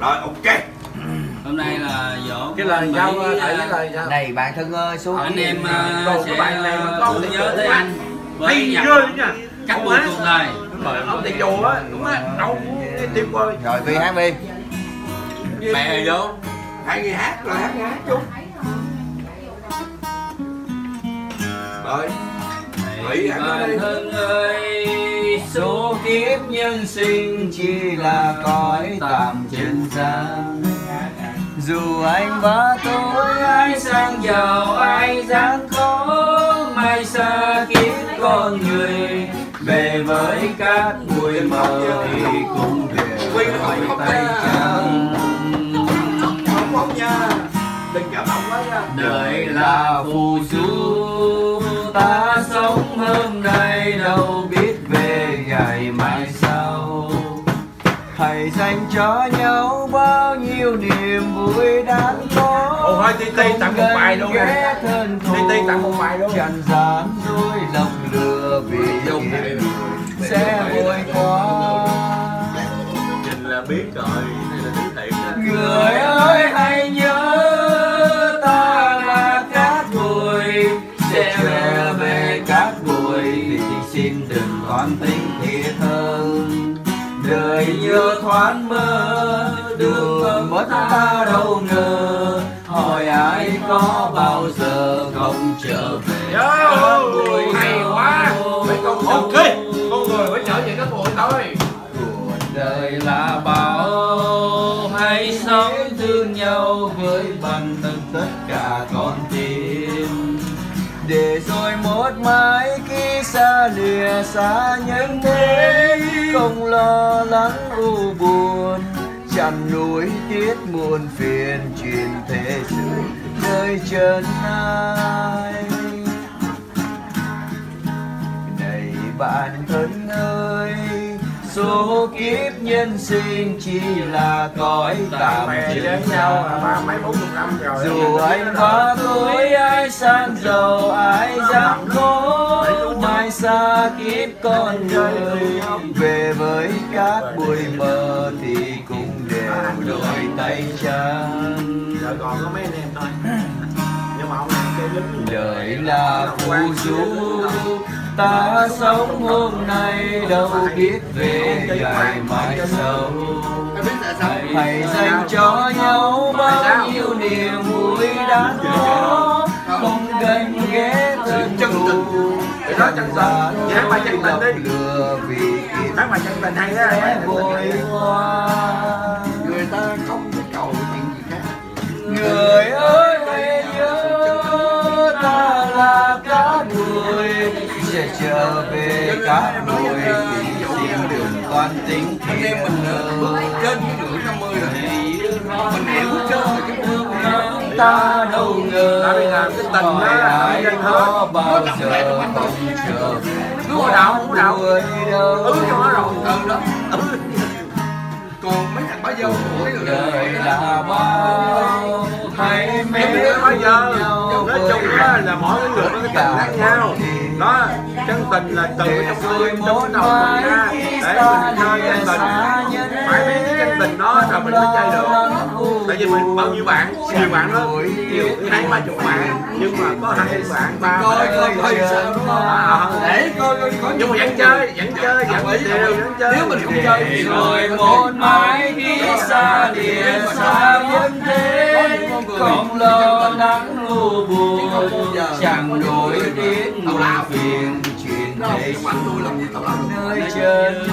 rồi ok. Hôm nay là dỗ cái lời sao Mỹ, tại cái à, lời sao này bạn thân ơi xuống anh em à, Còn sẽ cái bài này mà con nhớ tới anh với hay nhạc ghê nha. cắt Ông buồn á, cuộc đời ông tiền dù á đúng á đâu tim ơi rồi vi hát vi mẹ vô. Hai người hát rồi hát hát chung. Rồi. Mỹ bạn đi. thân ơi số kiếp nhân sinh chỉ là cõi tạm trần gian. Dù anh và tôi ai sang giàu ai gian khó mai xa kiếp con người. Về với các bụi mờ thì cũng đều đôi tay trắng không không nha. Đừng cảm động quá nha. Đời là phù du ta sống hôm nay đâu về sau hãy dành cho nhau bao nhiêu niềm vui đáng có. Ồ, thôi, Ti Ti tặng một bài luôn nè. Ti Ti tặng một bài luôn. tràn gian dối lòng lừa vì Dùng sẽ vội qua Trình là biết rồi đây là thứ thiệt người ơi hãy nhớ ta là cát bụi. Sẽ về về cát bụi. thì xin đừng còn tính đời như thoáng mơ đường mất ta đâu ngờ. Hỏi ai có bao giờ không trở về? Bụi hay quá. Mấy con ok con người phải trở về các bụi thôi. Cuộc đời là bao hãy sống thương nhau với bằng tất tất cả con tim. Để rồi một mai khi xa lìa xa nhân thế không lo lắng u buồn chẳng núi tiết muôn phiền truyền thế sự nơi chân ai. Này bạn thân ơi số kiếp nhân sinh chỉ là cõi tạm trần với nhau dù anh và tôi ai sang giàu ai gian khó mai xa kiếp con người về với các bụi mờ thì cũng đều đôi tay trắng giờ còn có mấy anh em thôi. Nhưng mà ông này chơi lính đời là phù du. ta sống hôm nay đâu biết về ngày mai sau hãy dành cho nhau bao nhiêu niềm vui đáng có. Không ganh ghét thân thù. Tình đi. lừa vì bài chân tình hay á vội qua người ta không có cầu chuyện gì khác. Người ơi hãy nhớ ta là cá bụi sẽ trở về cá thì xin đừng quan tính. Anh em mình trên nửa năm mươi rồi. Mình hiểu chứ ta đâu ngờ. Hỏi ai có bao giờ không trở về đâu, ủa đâu. người đâu ừ cho nó rồi ừ đó. Ừ. còn mấy thằng bá dâu mấy người đời là bao hãy mến bao giờ. nói chung là mỗi người có cái tình khác nhau tình là từ trong một trong đầu mình ra để mình chơi lìa tình. phải biết cái chân tình đó rồi mình mới chơi được. Tại vì mình bao nhiêu bạn nhiều bạn đó nhiều hai ba chục bạn nhưng mà có hai bạn ba coi coi coi để coi coi nhưng mà vẫn chơi vẫn chơi vẫn đều vẫn chơi. Nếu mình không chơi thì rồi một mai khi xa lìa xa nhân thế. Không lo lắng u buồn chẳng đổi tiếng muộn phiền thế anh tôi làm gì tao làm nơi chân